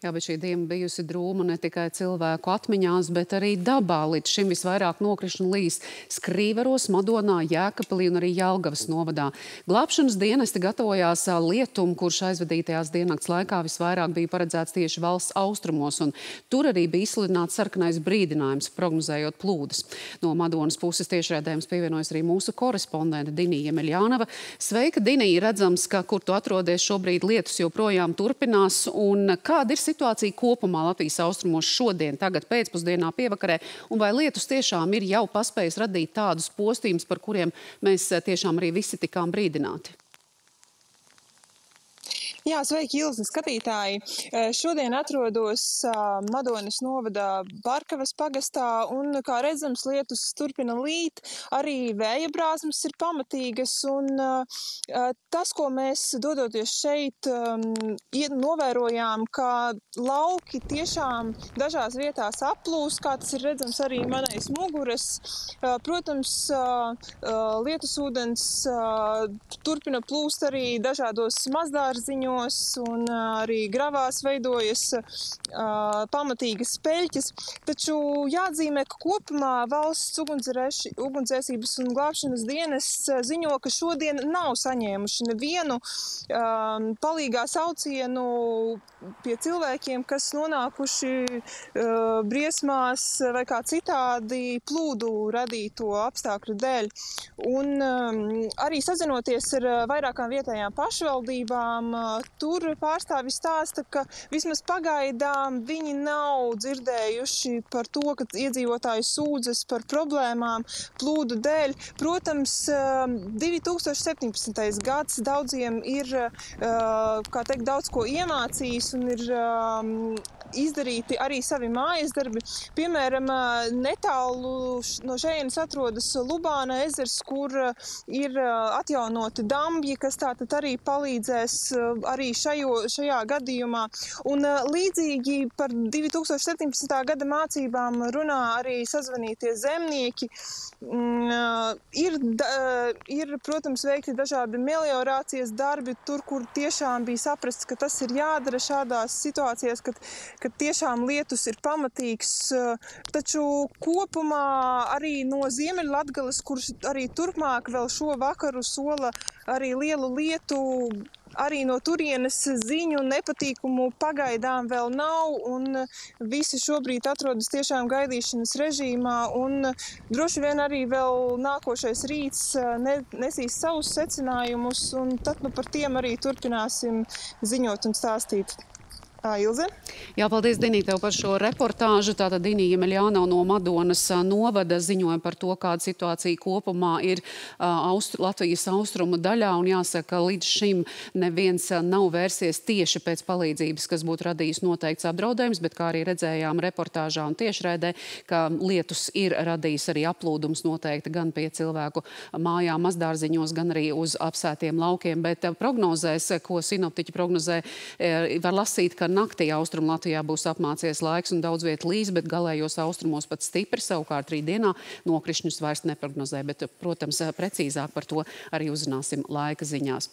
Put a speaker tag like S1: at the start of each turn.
S1: Jā, bet šī diena bijusi drūma ne tikai cilvēku atmiņās, bet arī dabā. Līdz šim visvairāk nokrišņu līs Skrīveros, Madonā, Jēkabpilī un arī Jelgavas novadā. Glābšanas dienesti gatavojās lietumu, kurš aizvadītajās diennakts laikā visvairāk bija paredzēts tieši valsts austrumos, un tur arī bija izsludināts sarkanais brīdinājums, prognozējot plūdes. No Madonas puses tiešraidējums pievienojas arī mūsu korespondente Dinija Emeļānava. Sveika, Dinija! Redzams, ka kur tu atrodies šobrīd lietus joprojām turpinās, un kāda ir situācija kopumā Latvijas austrumos šodien, tagad pēcpusdienā, pievakarē, un vai lietus tiešām ir jau paspējis radīt tādus postījumus, par kuriem mēs eh, tiešām arī visi tikām brīdināti?
S2: Jā, sveiki, Ilzi skatītāji! Šodien atrodos Madonas novada Barkavas pagastā, un, kā redzams, lietus turpina līt. Arī vēja brāzmas ir pamatīgas, un tas, ko mēs dodoties šeit, novērojām, ka lauki tiešām dažās vietās aplūs, kā tas ir redzams arī manais muguras. Protams, lietus ūdens turpina plūst arī dažādos mazdārziņos, ūdeņos un arī gravās veidojas pamatīgas peļķes. Taču jāatzīmē, ka kopumā valsts ugunsdzēsības un glābšanas dienas ziņo, ka šodien nav saņēmuši nevienu um, palīgā saucienu pie cilvēkiem, kas nonākuši uh, briesmās vai kā citādi plūdu radīto apstākļu dēļ. Un um, arī sazinoties ar vairākām vietējām pašvaldībām, tur pārstāvis stāsta, ka vismaz pagaidām viņi nav dzirdējuši par to, ka iedzīvotāji sūdzas par problēmām plūdu dēļ. Protams, 2017. Um, gads daudziem ir, uh, teikt, daudz ko iemācījis un ir um, izdarīti arī savi mājas darbi. Piemēram, netālu no šejienes atrodas Lubāna ezers, kur ir atjaunoti dambji, kas tātad arī palīdzēs arī šajo, šajā gadījumā. Un līdzīgi par 2017. gada mācībām runā arī sazvanītie zemnieki. Mm, ir, ir, protams, veikti dažādi meliorācijas darbi tur, kur tiešām bija saprasts, ka tas ir jādara šādās situācijās, kad, ka tiešām lietus ir pamatīgs. Eh, taču kopumā arī no Ziemeļlatgales, kurš arī turpmāk vēl šo vakaru sola arī lielu lietu, arī no turienes ziņu nepatīkumu pagaidām vēl nav, un visi šobrīd atrodas tiešām gaidīšanas režīmā, un droši vien arī vēl nākošais rīts eh, ne, nesīs savus secinājumus, un tad nu par tiem arī turpināsim ziņot un stāstīt. Ilze?
S1: Jā, paldies, Dinī, tev par šo reportāžu. Tātad Dinija Meļāna no Madonas novada ziņoja par to, kāda situācija kopumā ir austru, Latvijas austrumu daļā. Un jāsaka, līdz šim neviens nav vērsies tieši pēc palīdzības, kas būtu radījis noteikts apdraudējums, bet kā arī redzējām reportāžā un tiešraidē, ka lietus ir radījis arī aplūdums noteikti gan pie cilvēku mājām, mazdārziņos, gan arī uz apsētiem laukiem. Bet prognozēs, ko sinoptiķi prognozē, var lasīt, ka naktī austrum Latvijā būs apmācies laiks un daudz viet līs, bet galējos austrumos pat stipri. Savukārt rītdienā nokrišņus vairs neprognozē, bet, protams, precīzāk par to arī uzrunāsim laika ziņās.